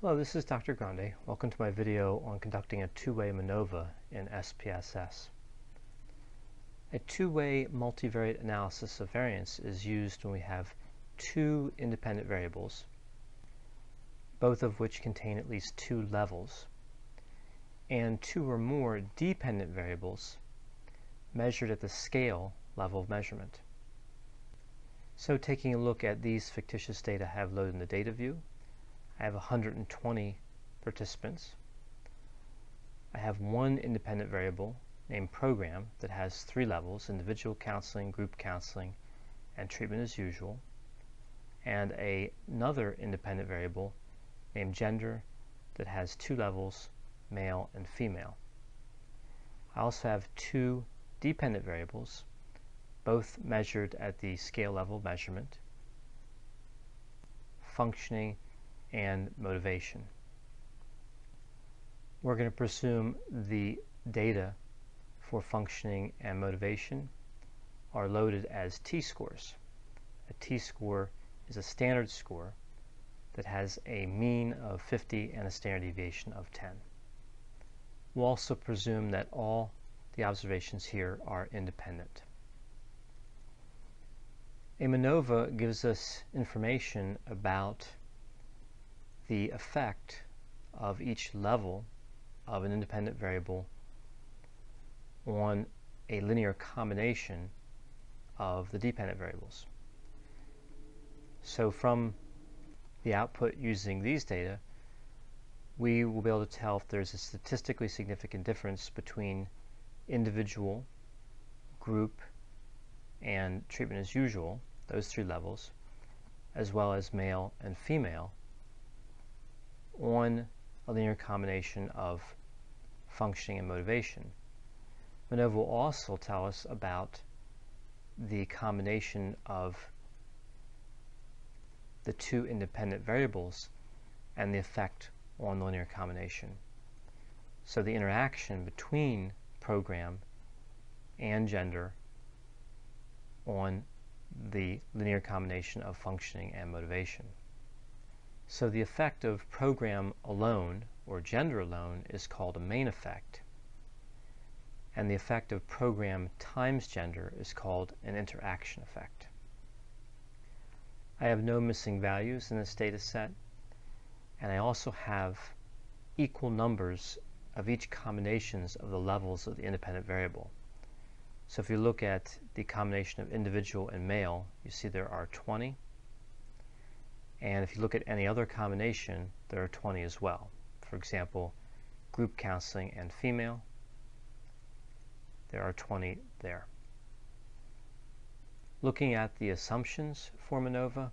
Hello, this is Dr. Grande. Welcome to my video on conducting a two-way MANOVA in SPSS. A two-way multivariate analysis of variance is used when we have two independent variables, both of which contain at least two levels, and two or more dependent variables measured at the scale level of measurement. So taking a look at these fictitious data I have loaded in the data view, I have 120 participants. I have one independent variable named program that has three levels, individual counseling, group counseling, and treatment as usual, and a, another independent variable named gender that has two levels, male and female. I also have two dependent variables, both measured at the scale level measurement, functioning and motivation. We're going to presume the data for functioning and motivation are loaded as t-scores. A t-score is a standard score that has a mean of 50 and a standard deviation of 10. We'll also presume that all the observations here are independent. A MANOVA gives us information about the effect of each level of an independent variable on a linear combination of the dependent variables. So from the output using these data, we will be able to tell if there's a statistically significant difference between individual, group, and treatment as usual, those three levels, as well as male and female, on a linear combination of functioning and motivation. MANOVA will also tell us about the combination of the two independent variables and the effect on the linear combination. So the interaction between program and gender on the linear combination of functioning and motivation. So the effect of program alone, or gender alone, is called a main effect. And the effect of program times gender is called an interaction effect. I have no missing values in this data set, and I also have equal numbers of each combinations of the levels of the independent variable. So if you look at the combination of individual and male, you see there are 20. And if you look at any other combination, there are 20 as well. For example, group counseling and female, there are 20 there. Looking at the assumptions for MANOVA,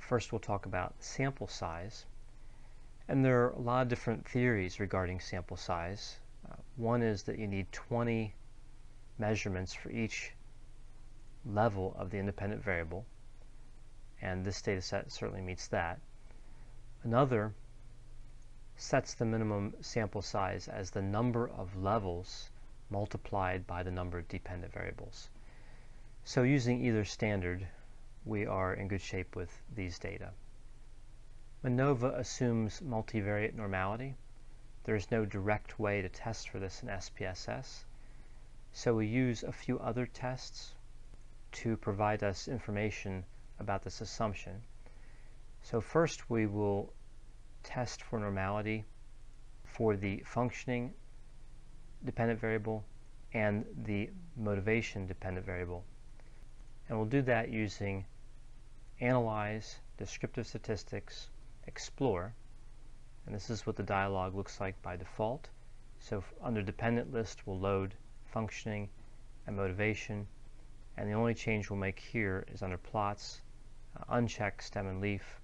first we'll talk about sample size. And there are a lot of different theories regarding sample size. Uh, one is that you need 20 measurements for each level of the independent variable and this data set certainly meets that. Another sets the minimum sample size as the number of levels multiplied by the number of dependent variables. So using either standard, we are in good shape with these data. MANOVA assumes multivariate normality. There is no direct way to test for this in SPSS, so we use a few other tests to provide us information about this assumption. So first we will test for normality for the functioning dependent variable and the motivation dependent variable. And we'll do that using Analyze, Descriptive Statistics, Explore. And this is what the dialog looks like by default. So under dependent list, we'll load functioning and motivation. And the only change we'll make here is under plots, uncheck stem and leaf,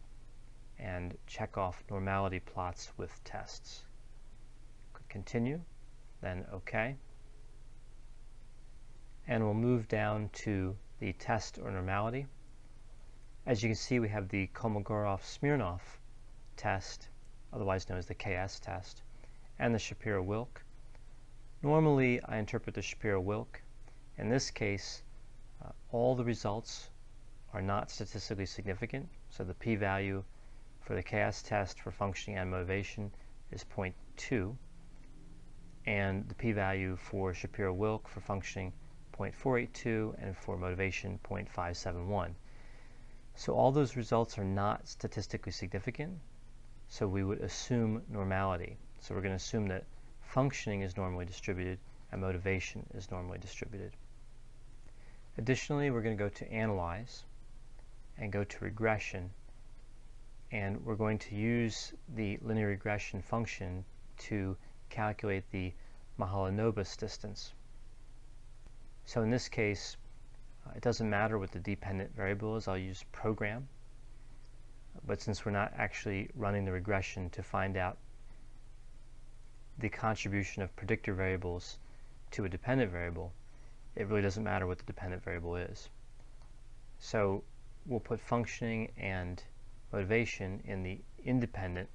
and check off normality plots with tests. Click continue, then OK. And we'll move down to the test or normality. As you can see, we have the Kolmogorov-Smirnov test, otherwise known as the KS test, and the Shapiro-Wilk. Normally, I interpret the Shapiro-Wilk. In this case, uh, all the results are not statistically significant, so the p-value for the KS test for functioning and motivation is 0.2 and the p-value for Shapiro-Wilk for functioning 0.482 and for motivation 0.571. So all those results are not statistically significant, so we would assume normality. So we're going to assume that functioning is normally distributed and motivation is normally distributed. Additionally, we're going to go to Analyze and go to Regression and we're going to use the linear regression function to calculate the Mahalanobis distance. So in this case, uh, it doesn't matter what the dependent variable is, I'll use program. But since we're not actually running the regression to find out the contribution of predictor variables to a dependent variable, it really doesn't matter what the dependent variable is. So we'll put functioning and motivation in the independent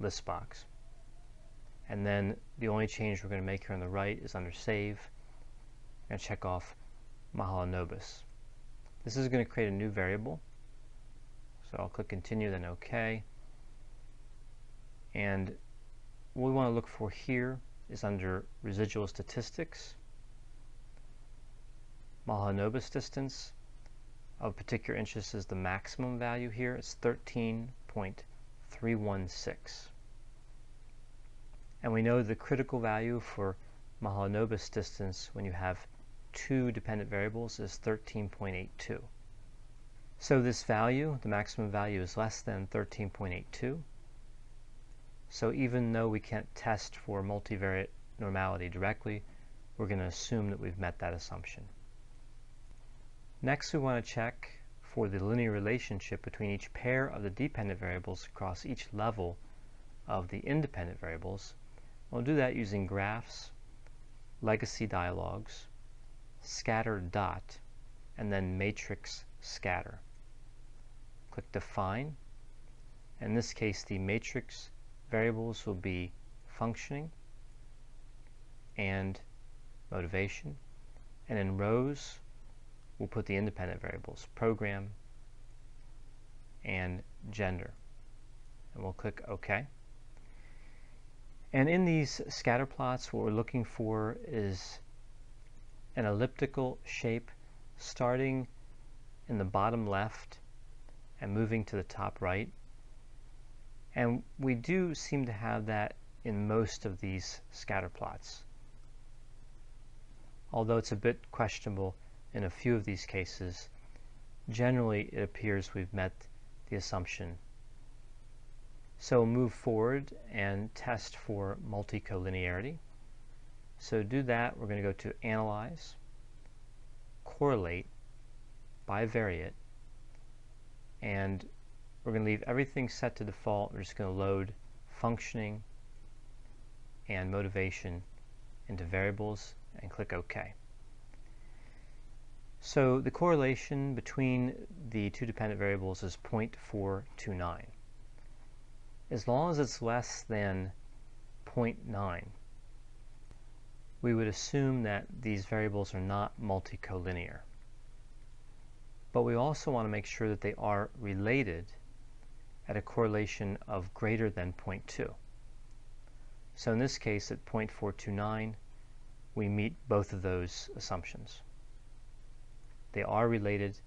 list box. And then the only change we're going to make here on the right is under Save. To check off Mahalanobis. This is going to create a new variable. So I'll click Continue, then OK. And what we want to look for here is under Residual Statistics, Mahalanobis distance. Of particular interest is the maximum value here. It's 13.316. And we know the critical value for Mahalanobis distance when you have two dependent variables is 13.82. So this value, the maximum value, is less than 13.82. So even though we can't test for multivariate normality directly, we're going to assume that we've met that assumption. Next, we want to check for the linear relationship between each pair of the dependent variables across each level of the independent variables We'll do that using graphs, legacy dialogues, scatter dot, and then matrix scatter. Click define. In this case, the matrix variables will be functioning and motivation. And in rows, we'll put the independent variables, program and gender. And we'll click OK. And in these scatter plots, what we're looking for is an elliptical shape starting in the bottom left and moving to the top right. And we do seem to have that in most of these scatter plots. Although it's a bit questionable in a few of these cases, generally it appears we've met the assumption so move forward and test for multicollinearity. So do that, we're going to go to Analyze, Correlate, Bivariate, and we're going to leave everything set to default. We're just going to load functioning and motivation into variables and click OK. So the correlation between the two dependent variables is 0.429 as long as it's less than 0.9, we would assume that these variables are not multicollinear. But we also want to make sure that they are related at a correlation of greater than 0.2. So in this case, at 0.429, we meet both of those assumptions. They are related,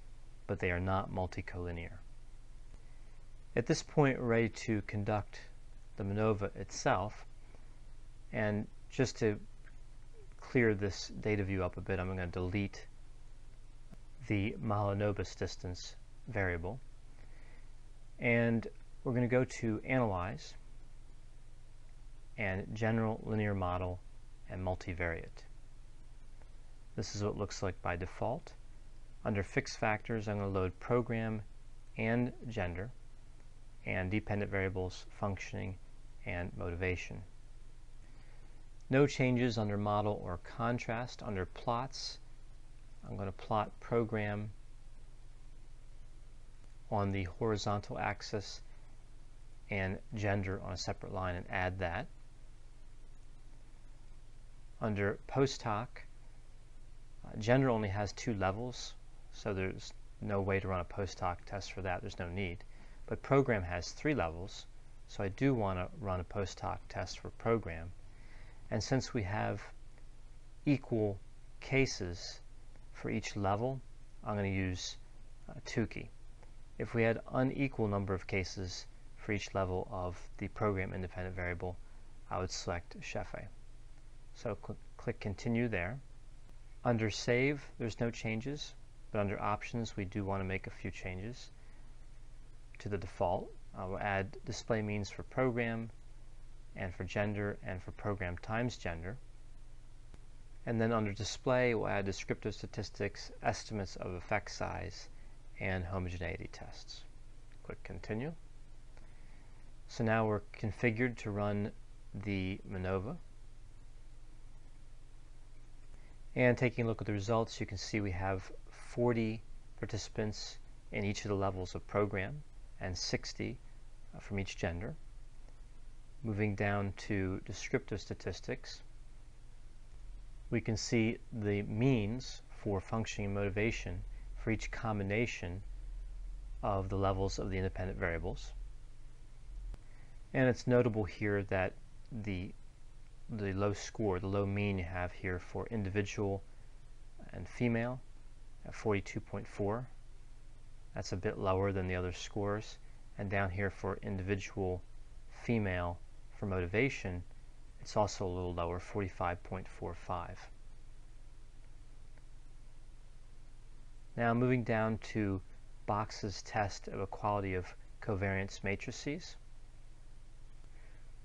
but they are not multicollinear. At this point, we're ready to conduct the MANOVA itself. And just to clear this data view up a bit, I'm going to delete the Mahalanobis distance variable. And we're going to go to Analyze and General Linear Model and Multivariate. This is what it looks like by default. Under Fixed Factors, I'm going to load Program and Gender and dependent variables functioning and motivation. No changes under model or contrast. Under plots, I'm going to plot program on the horizontal axis and gender on a separate line and add that. Under post hoc, uh, gender only has two levels, so there's no way to run a post hoc test for that. There's no need. but program has three levels, so I do want to run a post hoc test for program. And since we have equal cases for each level, I'm going to use uh, Tukey. If we had unequal number of cases for each level of the program independent variable, I would select Scheffe. So cl click Continue there. Under Save, there's no changes, but under Options, we do want to make a few changes to the default. Uh, I will add display means for program, and for gender, and for program times gender. And then under display, we'll add descriptive statistics, estimates of effect size, and homogeneity tests. Click Continue. So now we're configured to run the MANOVA. And taking a look at the results, you can see we have 40 participants in each of the levels of program and 60 uh, from each gender. Moving down to descriptive statistics, we can see the means for functioning and motivation for each combination of the levels of the independent variables. And it's notable here that the the low score, the low mean you have here for individual and female at 42.4. That's a bit lower than the other scores. And down here for individual female for motivation, it's also a little lower, 45.45. Now moving down to Box's test of equality of covariance matrices.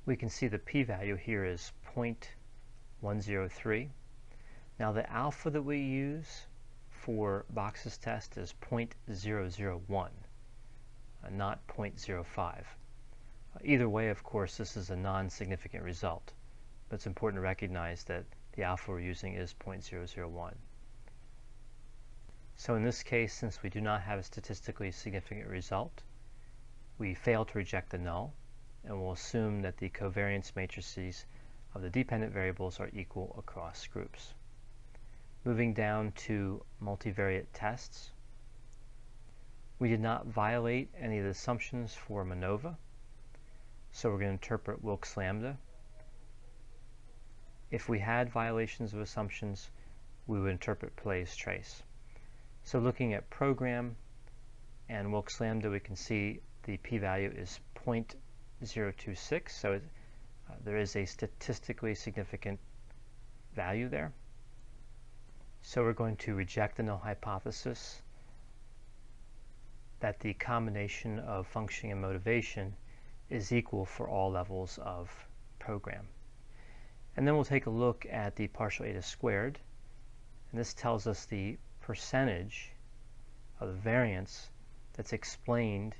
We can see the p-value here is 0.103. Now the alpha that we use for Box's test is 0.001, uh, not 0.05. Either way, of course, this is a non-significant result, but it's important to recognize that the alpha we're using is 0.001. So in this case, since we do not have a statistically significant result, we fail to reject the null, and we'll assume that the covariance matrices of the dependent variables are equal across groups. Moving down to multivariate tests, we did not violate any of the assumptions for MANOVA, so we're going to interpret Wilks lambda. If we had violations of assumptions, we would interpret Pillai's trace. So looking at program and Wilks lambda, we can see the p-value is 0.026, so it, uh, there is a statistically significant value there. So we're going to reject the null hypothesis that the combination of functioning and motivation is equal for all levels of program. And then we'll take a look at the partial eta squared. And this tells us the percentage of the variance that's explained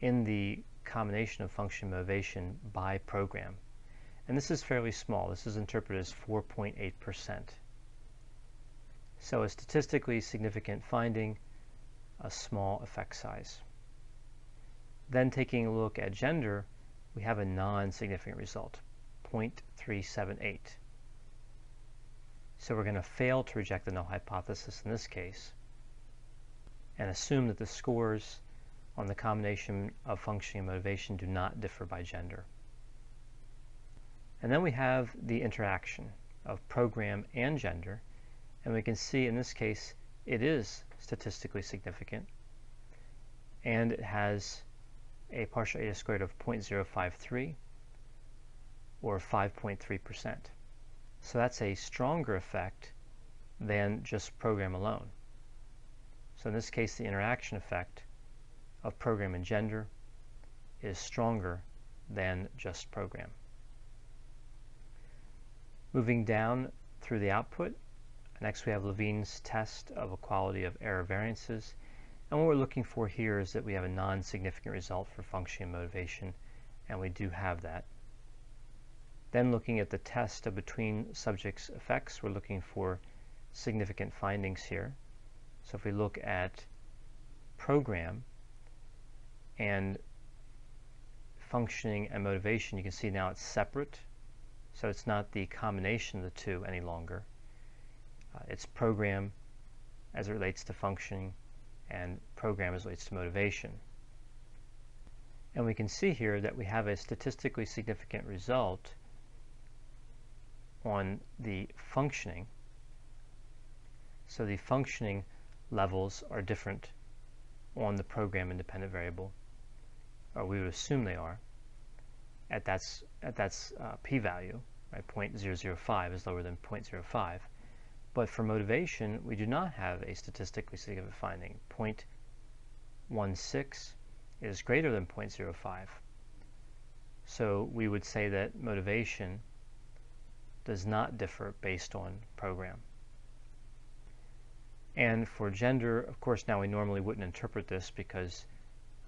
in the combination of function motivation by program. And this is fairly small. This is interpreted as 4.8%. So a statistically significant finding, a small effect size. Then taking a look at gender, we have a non-significant result, 0.378. So we're going to fail to reject the null hypothesis in this case and assume that the scores on the combination of functioning and motivation do not differ by gender. And then we have the interaction of program and gender, and we can see in this case it is statistically significant, and it has a partial eta squared of 0.053 or 5.3%. So that's a stronger effect than just program alone. So in this case, the interaction effect of program and gender is stronger than just program. Moving down through the output, next we have Levene's test of equality of error variances. And what we're looking for here is that we have a non-significant result for function and motivation, and we do have that. Then looking at the test of between subjects effects, we're looking for significant findings here. So if we look at program and functioning and motivation, you can see now it's separate. So it's not the combination of the two any longer. Uh, it's program as it relates to functioning and program as it relates to motivation. And we can see here that we have a statistically significant result on the functioning. So the functioning levels are different on the program independent variable, or we would assume they are, at that's, at that's uh, p-value, right, 0.005 is lower than 0.05. But for motivation, we do not have a statistically significant finding. 0.16 is greater than 0.05. So we would say that motivation does not differ based on program. And for gender, of course, now we normally wouldn't interpret this because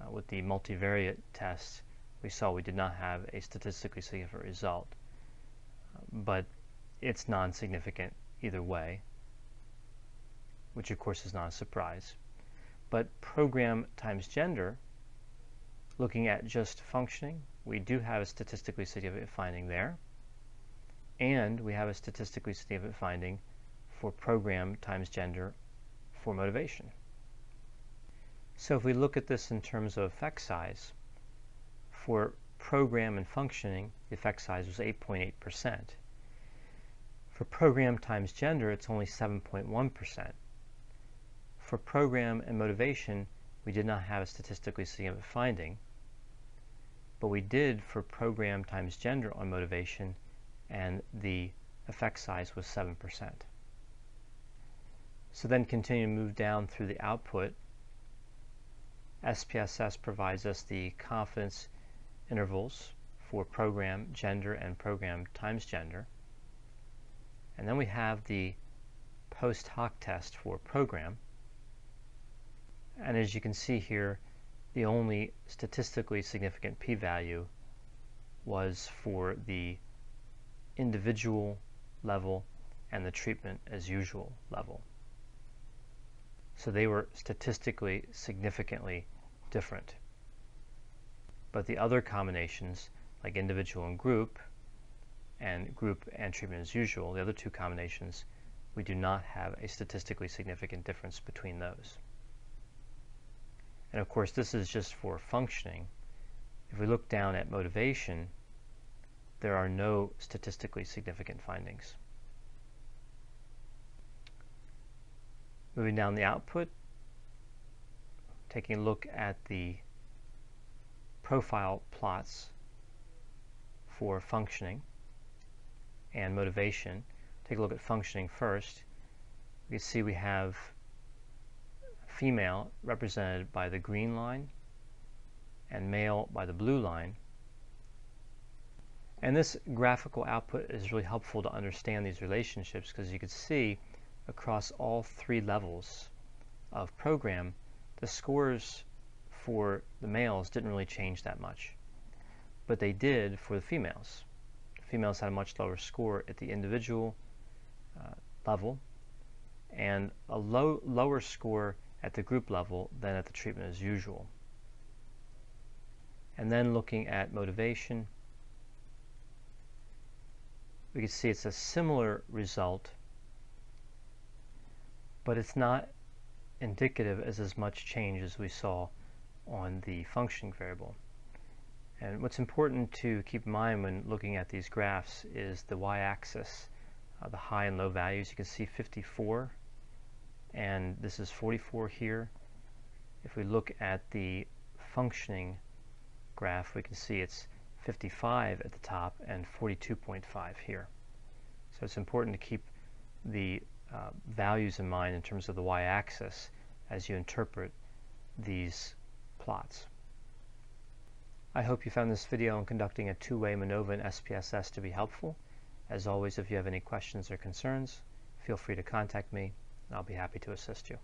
uh, with the multivariate test, we saw we did not have a statistically significant result. But it's non-significant either way, which of course is not a surprise. But program times gender Looking at just functioning, we do have a statistically significant finding there. And we have a statistically significant finding for program times gender for motivation. So if we look at this in terms of effect size, for program and functioning, the effect size was 8.8%. For program times gender, it's only 7.1%. For program and motivation, we did not have a statistically significant finding, but we did for program times gender on motivation, and the effect size was 7%. So then continue to move down through the output. SPSS provides us the confidence intervals for program, gender, and program times gender. And then we have the post hoc test for program. And as you can see here, the only statistically significant p-value was for the individual level and the treatment as usual level. So they were statistically significantly different. But the other combinations, like individual and group, and group and treatment as usual, the other two combinations, we do not have a statistically significant difference between those. And of course, this is just for functioning. If we look down at motivation, there are no statistically significant findings. Moving down the output, taking a look at the profile plots for functioning and motivation. Take a look at functioning first. We can see we have female represented by the green line and male by the blue line. And this graphical output is really helpful to understand these relationships because you can see across all three levels of program, the scores for the males didn't really change that much. But they did for the females. Females had a much lower score at the individual uh, level and a low, lower score at the group level than at the treatment as usual. And then looking at motivation, we can see it's a similar result, but it's not indicative as as much change as we saw on the functioning variable. And what's important to keep in mind when looking at these graphs is the y-axis, uh, the high and low values. You can see 54 and this is 44 here. If we look at the functioning graph, we can see it's 55 at the top and 42.5 here. So it's important to keep the uh, values in mind in terms of the y-axis as you interpret these plots. I hope you found this video on conducting a two-way MANOVA in SPSS to be helpful. As always, if you have any questions or concerns, feel free to contact me. And I'll be happy to assist you.